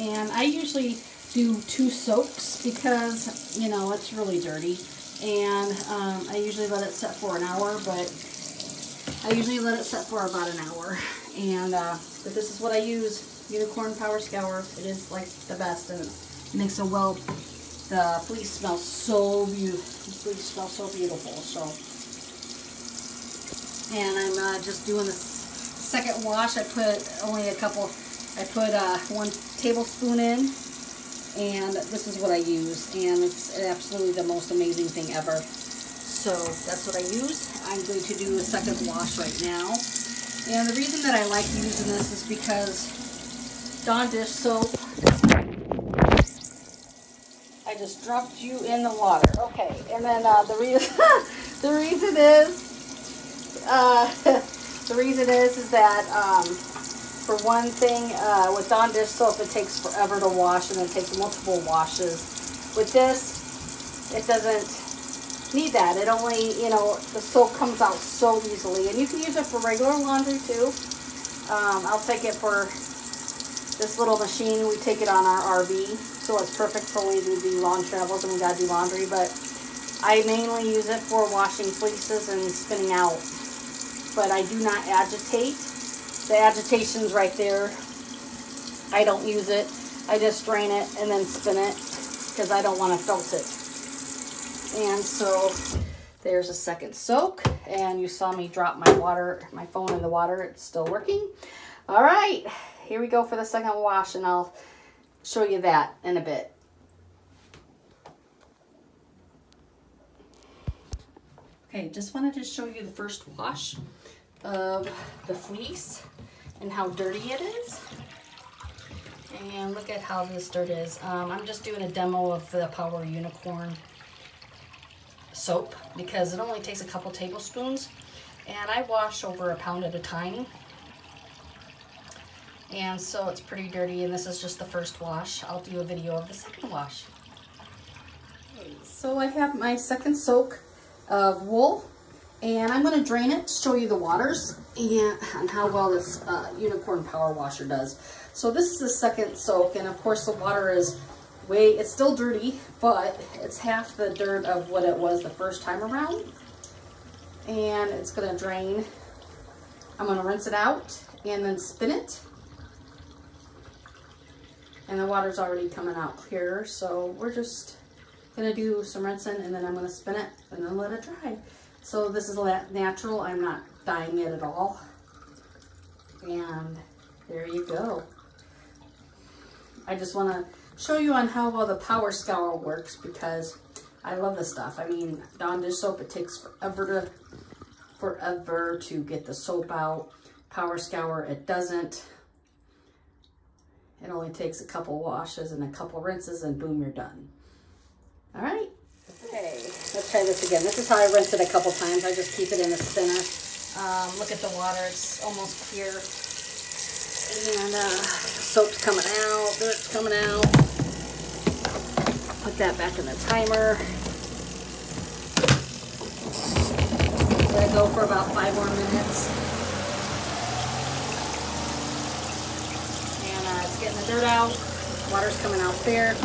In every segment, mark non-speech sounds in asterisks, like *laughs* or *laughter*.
And I usually do two soaks because, you know, it's really dirty. And um, I usually let it set for an hour, but I usually let it set for about an hour. And uh, but this is what I use, Unicorn Power Scour. It is like the best and it makes a well, the fleece smells so beautiful. The fleece smells so beautiful. So, and I'm uh, just doing this second wash. I put only a couple, I put uh, one tablespoon in and this is what I use and it's absolutely the most amazing thing ever. So that's what I use. I'm going to do a second wash right now. And the reason that I like using this is because Dawn dish soap I just dropped you in the water. Okay and then uh, the reason *laughs* the reason is uh, *laughs* the reason is is that um, for one thing, uh, with Dawn dish soap, it takes forever to wash and it takes multiple washes. With this, it doesn't need that. It only, you know, the soap comes out so easily. And you can use it for regular laundry too. Um, I'll take it for this little machine. We take it on our RV. So it's perfect for when we do long travels and we gotta do laundry. But I mainly use it for washing fleeces and spinning out. But I do not agitate the agitation's right there. I don't use it. I just strain it and then spin it because I don't want to felt it. And so there's a second soak and you saw me drop my water, my phone in the water. It's still working. All right, here we go for the second wash and I'll show you that in a bit. Okay, just wanted to show you the first wash of the fleece and how dirty it is. And look at how this dirt is. Um, I'm just doing a demo of the Power Unicorn soap because it only takes a couple tablespoons and I wash over a pound at a time. And so it's pretty dirty and this is just the first wash. I'll do a video of the second wash. So I have my second soak of wool and I'm going to drain it, to show you the waters and, and how well this uh, Unicorn Power Washer does. So this is the second soak, and of course the water is way, it's still dirty, but it's half the dirt of what it was the first time around. And it's going to drain. I'm going to rinse it out and then spin it. And the water's already coming out clear, so we're just going to do some rinsing and then I'm going to spin it and then let it dry. So this is natural. I'm not dyeing it at all. And there you go. I just want to show you on how well the Power Scour works because I love this stuff. I mean, Dawn dish soap, it takes forever to, forever to get the soap out. Power Scour, it doesn't. It only takes a couple washes and a couple rinses and boom, you're done. All right. Okay, let's try this again. This is how I rinse it a couple times. I just keep it in the spinner. Um, look at the water, it's almost clear. And uh, soap's coming out, dirt's coming out. Put that back in the timer. Let it go for about five more minutes. And uh, it's getting the dirt out. Water's coming out there.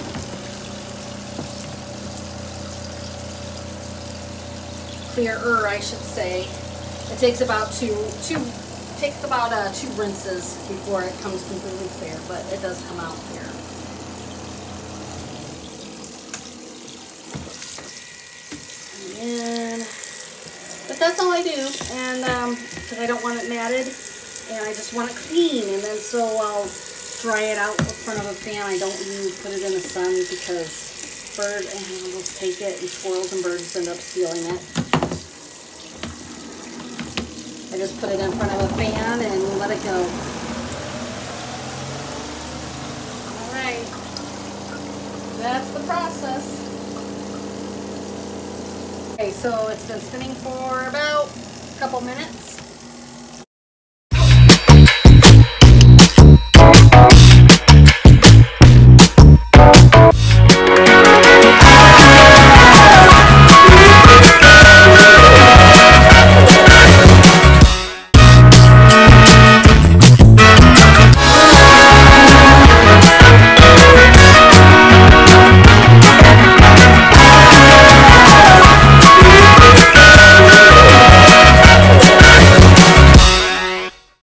Clearer, I should say. It takes about two, two, takes about uh, two rinses before it comes completely clear, but it does come out clear. And, but that's all I do, and because um, I don't want it matted, and I just want it clean, and then so I'll dry it out in front of a fan. I don't even put it in the sun because bird animals take it, and squirrels and birds end up stealing it. I just put it in front of a fan and let it go. Alright, that's the process. Okay, so it's been spinning for about a couple minutes